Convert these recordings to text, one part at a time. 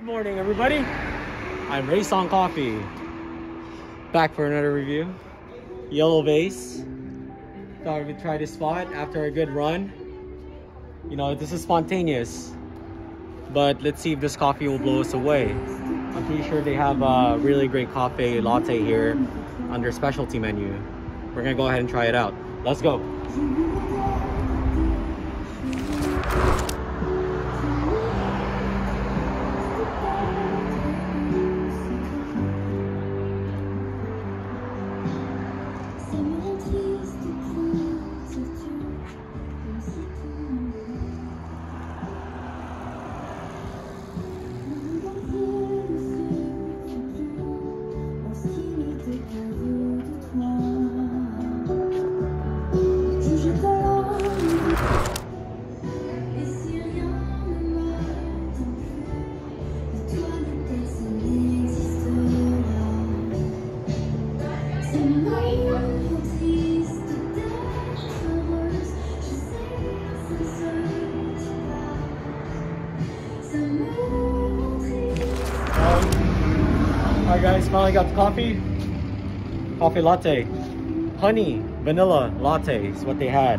Good morning, everybody. I'm RaySan Coffee. Back for another review. Yellow Vase. Thought we'd try this spot after a good run. You know, this is spontaneous. But let's see if this coffee will blow us away. I'm pretty sure they have a really great coffee latte here on their specialty menu. We're gonna go ahead and try it out. Let's go. Guys, finally got the coffee. Coffee latte. Honey, vanilla latte is what they had.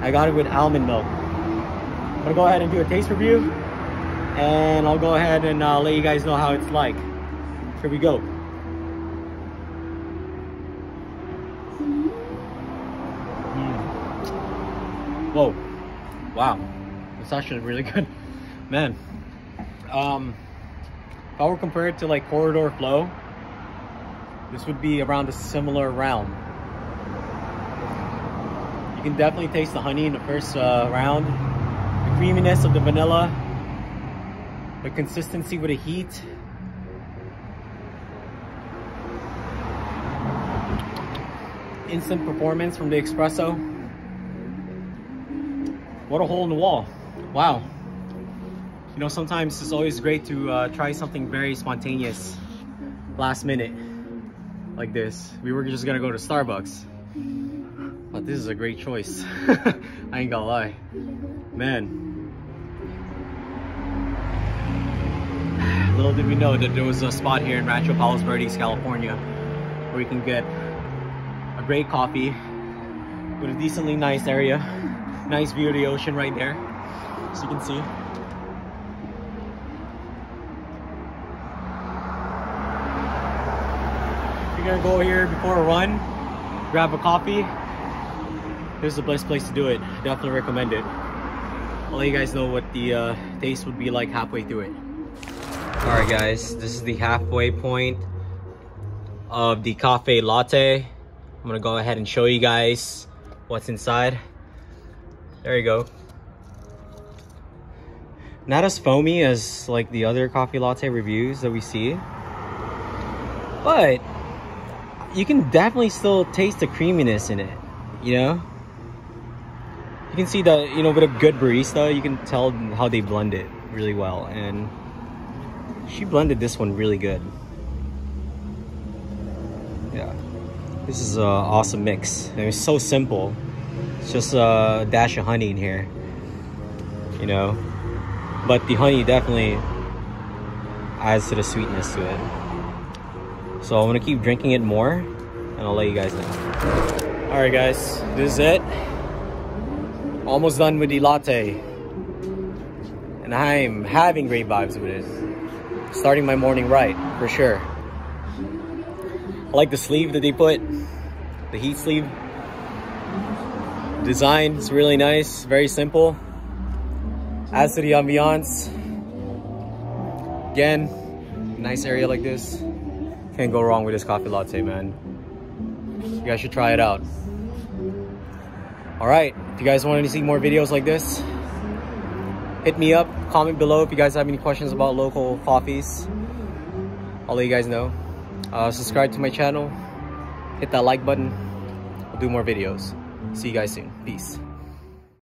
I got it with almond milk. I'm gonna go ahead and do a taste review. And I'll go ahead and uh, let you guys know how it's like. Here we go. Mm. Whoa. Wow. It's actually really good. Man. Um, if I were compared to like corridor flow, this would be around a similar realm. You can definitely taste the honey in the first uh, round, the creaminess of the vanilla, the consistency with the heat. Instant performance from the espresso. What a hole in the wall. Wow. You know, sometimes it's always great to uh, try something very spontaneous last minute like this. We were just gonna go to Starbucks, but this is a great choice. I ain't gonna lie. Man. Little did we know that there was a spot here in Rancho Palos Verdes, California, where you can get a great coffee with a decently nice area. Nice view of the ocean right there, as you can see. Gonna go here before a run, grab a coffee, this is the best place to do it. Definitely recommend it. I'll let you guys know what the uh, taste would be like halfway through it. Alright guys, this is the halfway point of the cafe latte. I'm gonna go ahead and show you guys what's inside. There you go. Not as foamy as like the other coffee latte reviews that we see. But you can definitely still taste the creaminess in it, you know? You can see that, you know, with a good barista, you can tell how they blend it really well. And she blended this one really good. Yeah. This is an awesome mix. And it's so simple. It's just a dash of honey in here, you know? But the honey definitely adds to the sweetness to it. So I'm gonna keep drinking it more and I'll let you guys know. All right guys, this is it. Almost done with the latte. And I'm having great vibes with it. Starting my morning right, for sure. I like the sleeve that they put, the heat sleeve. Design is really nice, very simple. As to the ambiance, again, nice area like this. Can't go wrong with this coffee latte, man. You guys should try it out. All right, if you guys want to see more videos like this, hit me up, comment below if you guys have any questions about local coffees. I'll let you guys know. Uh, subscribe to my channel, hit that like button. I'll do more videos. See you guys soon. Peace.